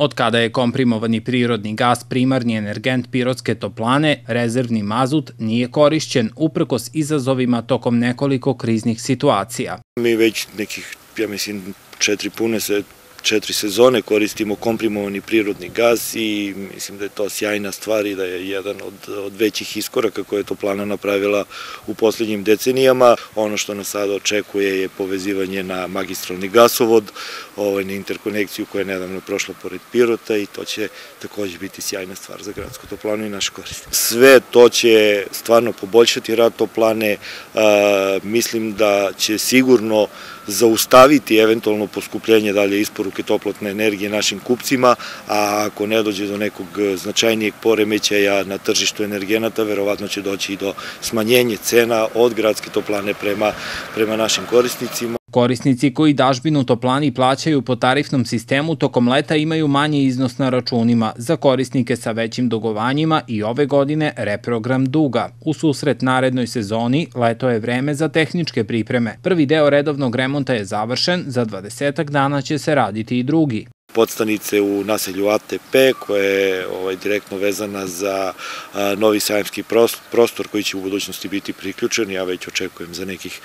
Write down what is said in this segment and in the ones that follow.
Od kada je komprimovani prirodni gas primarni energent pirotske toplane, rezervni mazut nije korišćen uprkos izazovima tokom nekoliko kriznih situacija. Mi već nekih, ja mislim, četiri pune se četiri sezone koristimo komprimovani prirodni gaz i mislim da je to sjajna stvar i da je jedan od, od većih iskoraka koje je to plana napravila u poslednjim decenijama. Ono što nas sada očekuje je povezivanje na magistralni gasovod, ovaj, na interkonekciju koja je nedavno prošla pored Pirota i to će takođe biti sjajna stvar za gradsku toplanu i naš korist. Sve to će stvarno poboljšati rad toplane, a, mislim da će sigurno zaustaviti eventualno poskupljenje dalje isporuke toplotne energije našim kupcima, a ako ne dođe do nekog značajnijeg poremećaja na tržištu energenata, verovatno će doći i do smanjenje cena od gradske toplane prema, prema našim korisnicima. Korisnici koji dažbinu toplani plaćaju po tarifnom sistemu tokom leta imaju manji iznos na računima. Za korisnike sa većim dugovanjima i ove godine reprogram duga. U susret narednoj sezoni leto je vreme za tehničke pripreme. Prvi deo redovnog remonta je završen, za 20 dana će se raditi i drugi podstanice u naselju ATP koja je ovaj, direktno vezana za a, novi sajamski prostor koji će u budućnosti biti priključen. Ja već očekujem za nekih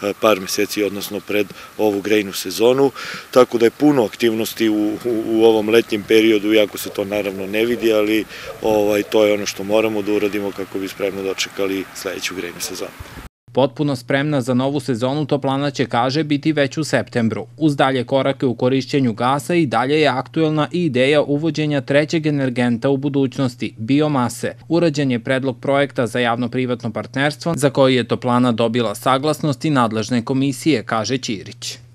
a, par meseci, odnosno pred ovu grejnu sezonu. Tako da je puno aktivnosti u, u, u ovom letnjem periodu, iako se to naravno ne vidi, ali ovaj, to je ono što moramo da uradimo kako bi spremno dočekali sledeću grejnu sezonu. Potpuno spremna za novu sezonu toplana će, kaže, biti već u septembru. Uz dalje korake u korišćenju gasa i dalje je aktuelna i ideja uvođenja trećeg energenta u budućnosti, biomase. Urađen je predlog projekta za javno-privatno partnerstvo za koji je toplana dobila saglasnost i nadležne komisije, kaže Ćirić.